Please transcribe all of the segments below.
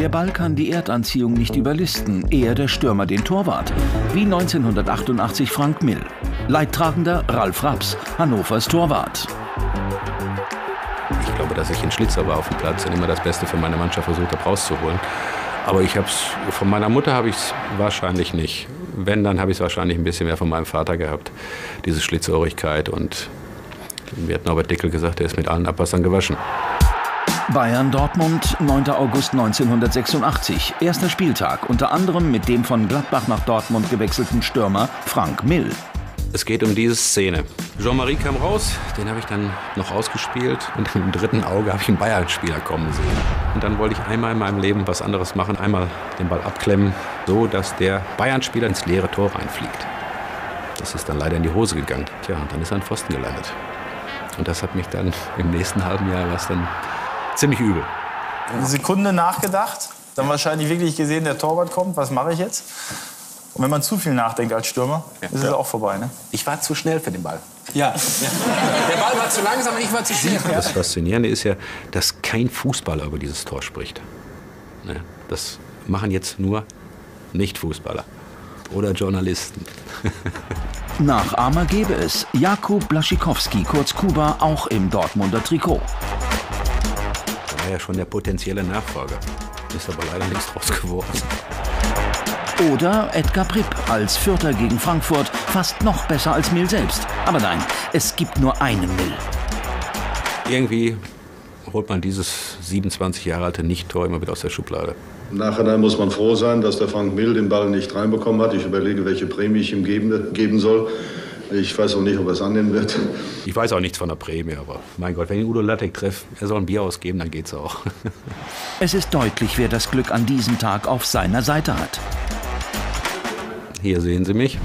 Der Ball kann die Erdanziehung nicht überlisten, eher der Stürmer den Torwart. Wie 1988 Frank Mill. Leidtragender Ralf Raps, Hannovers Torwart. Ich glaube, dass ich ein Schlitzer war auf dem Platz und immer das Beste für meine Mannschaft versucht habe rauszuholen. Aber ich habe es von meiner Mutter habe ich es wahrscheinlich nicht. Wenn, dann habe ich es wahrscheinlich ein bisschen mehr von meinem Vater gehabt. Diese Schlitzohrigkeit und mir hat Norbert Dickel gesagt, er ist mit allen Abwassern gewaschen. Bayern Dortmund, 9. August 1986. Erster Spieltag, unter anderem mit dem von Gladbach nach Dortmund gewechselten Stürmer Frank Mill. Es geht um diese Szene. Jean-Marie kam raus, den habe ich dann noch ausgespielt und im dritten Auge habe ich einen Bayern-Spieler kommen sehen. Und dann wollte ich einmal in meinem Leben was anderes machen, einmal den Ball abklemmen, so dass der Bayern-Spieler ins leere Tor reinfliegt. Das ist dann leider in die Hose gegangen. Tja, und dann ist er an Pfosten gelandet. Und das hat mich dann im nächsten halben Jahr was dann ziemlich übel. Eine Sekunde nachgedacht, dann wahrscheinlich wirklich gesehen, der Torwart kommt, was mache ich jetzt? Und wenn man zu viel nachdenkt als Stürmer, ja. ist es auch vorbei. Ne? Ich war zu schnell für den Ball. Ja. ja. Der Ball war zu langsam und ich war zu schnell. Das Faszinierende ist ja, dass kein Fußballer über dieses Tor spricht. Ne? Das machen jetzt nur Nicht-Fußballer oder Journalisten. Nachahmer gäbe es. Jakub Blaschikowski, kurz Kuba, auch im Dortmunder Trikot. Er war ja schon der potenzielle Nachfolger. Ist aber leider nichts draus geworden. Oder Edgar Pripp als Vierter gegen Frankfurt, fast noch besser als Mill selbst. Aber nein, es gibt nur einen Mill. Irgendwie holt man dieses 27 Jahre alte Nicht-Tor immer wieder aus der Schublade. Im Nachhinein muss man froh sein, dass der Frank Mill den Ball nicht reinbekommen hat. Ich überlege, welche Prämie ich ihm geben, geben soll. Ich weiß auch nicht, ob er es annehmen wird. Ich weiß auch nichts von der Prämie, aber mein Gott, wenn ich Udo Lattek treffe, er soll ein Bier ausgeben, dann geht's auch. Es ist deutlich, wer das Glück an diesem Tag auf seiner Seite hat. Hier sehen Sie mich.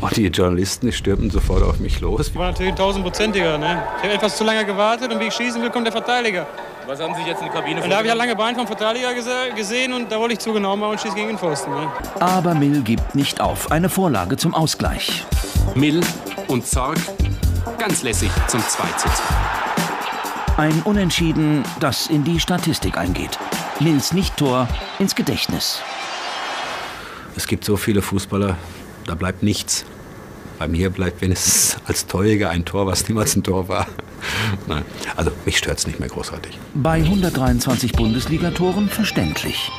Und die Journalisten die stürmten sofort auf mich los. War natürlich ein tausendprozentiger. Ne? Ich habe etwas zu lange gewartet und wie ich schießen will, kommt der Verteidiger. Was haben Sie jetzt in der Kabine Und da habe ich ja lange Bein vom Verteidiger gesehen und da wollte ich zugenommen machen und schieße gegen den Pfosten. Ne? Aber Mill gibt nicht auf. Eine Vorlage zum Ausgleich. Mill und Zorg ganz lässig zum 2 zu 2. Ein Unentschieden, das in die Statistik eingeht. Mills Nicht-Tor ins Gedächtnis. Es gibt so viele Fußballer, da bleibt nichts. Bei mir bleibt wenigstens als Torjäger ein Tor, was niemals ein Tor war. Also mich stört es nicht mehr großartig. Bei 123 Bundesligatoren verständlich.